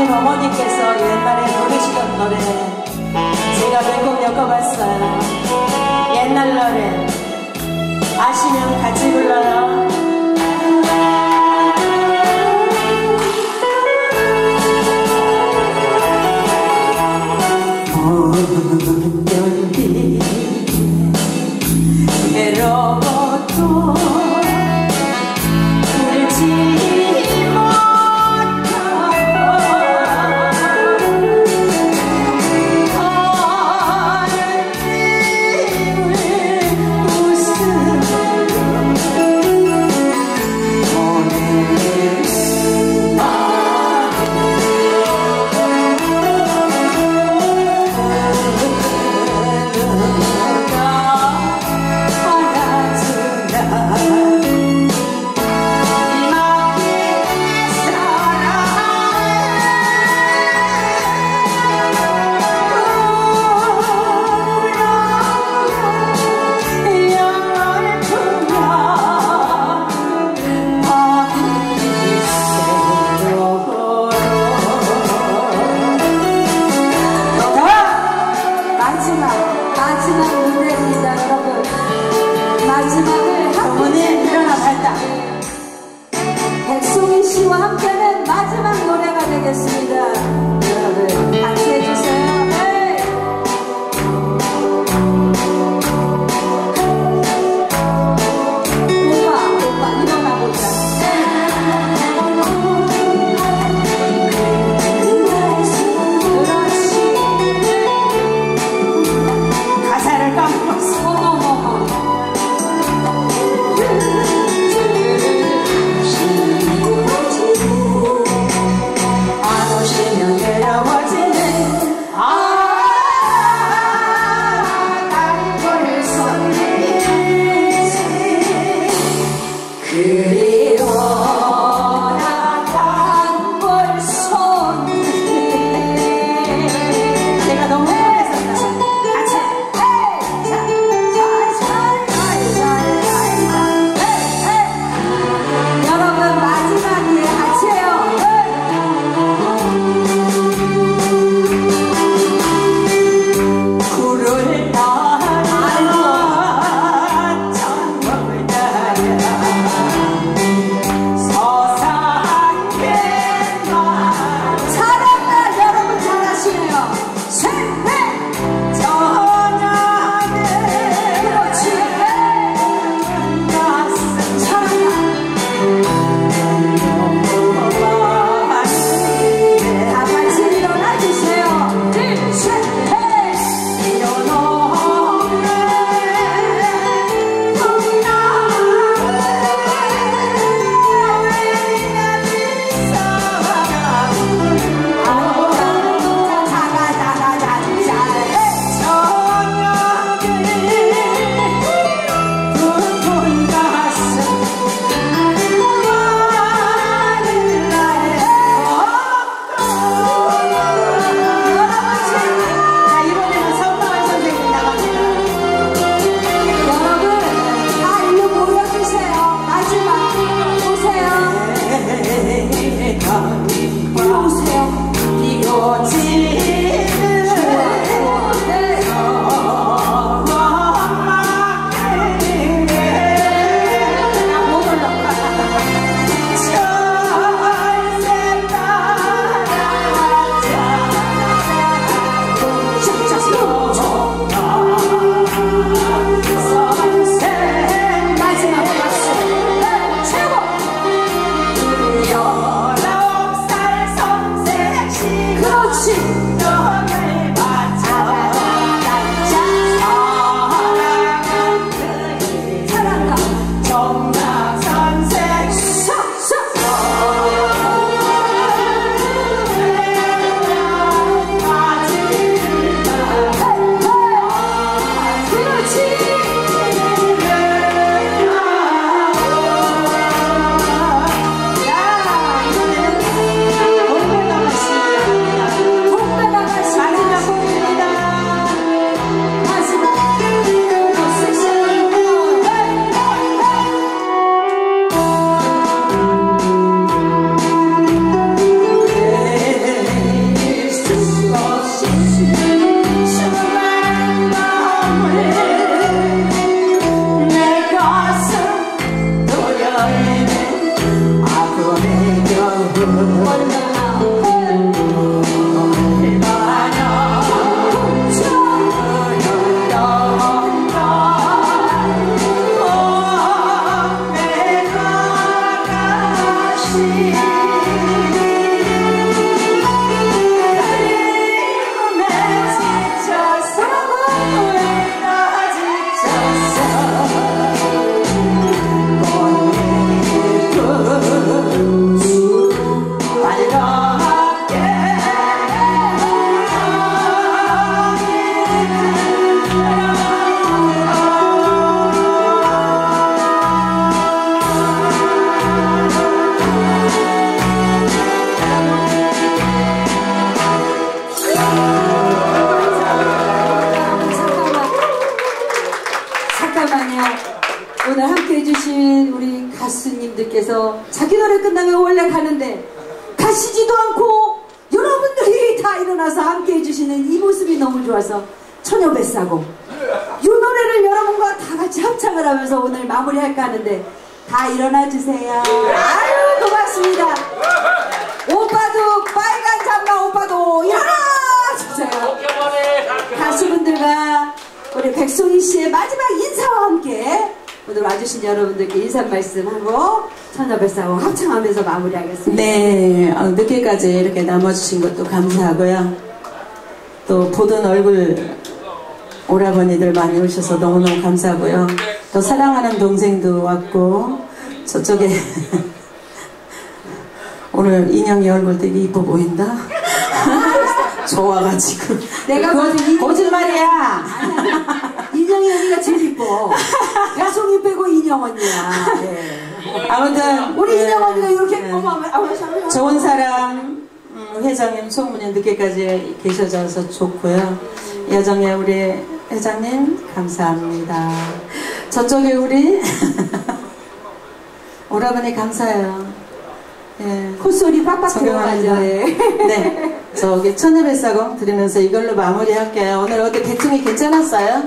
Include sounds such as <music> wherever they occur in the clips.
우리 어머니께서 옛날에 부르시던 노래 제가 몇 곡 엮어봤어요. 옛날 노래 아시면 같이 불러요. 음. 가시지도 않고 여러분들이 다 일어나서 함께 해주시는 이 모습이 너무 좋아서 처녀 뱃사고 이 노래를 여러분과 다 같이 합창을 하면서 오늘 마무리할까 하는데 다 일어나 주세요. 아유 고맙습니다. 오빠도 빨간 잠바 오빠도 일어나 주세요. 가수분들과 우리 백송이 씨의 마지막 인사와 함께 오늘 와주신 여러분들께 인사 말씀하고 천여백사고 합창하면서 마무리하겠습니다. 네, 어, 늦게까지 이렇게 남아주신 것도 감사하고요. 또 보던 얼굴 오라버니들 많이 오셔서 너무너무 감사하고요. 또 사랑하는 동생도 왔고 저쪽에 <laughs> 오늘 인형이 얼굴 되게 이뻐 보인다. <laughs> 좋아가지고 내가 거짓말이야. <laughs> 인형이 언니가 제일 이뻐. 배송이 빼고 인형 언니야. 예. 아무튼 우리 네, 인형 언니가 이렇게 네. 어머 어머 좋은 사람 음, 회장님 소문이 늦게까지 계셔져서 좋고요. 여정의 우리 회장님 감사합니다. 저쪽에 우리 <laughs> 오라버니 감사해요. 예. 콧소리 빡빡 들어가죠. 적 저기 천여뱃사공 드리면서 이걸로 마무리할게요. 오늘 어때 대충이 괜찮았어요?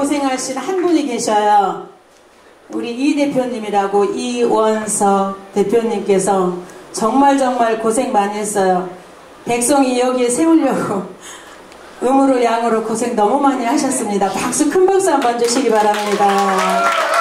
고생하신 한 분이 계셔요. 우리 이 대표님이라고 이원석 대표님께서 정말 정말 고생 많이 했어요. 백성이 여기에 세우려고 <laughs> 음으로 양으로 고생 너무 많이 하셨습니다. 박수 큰 박수 한번 주시기 바랍니다.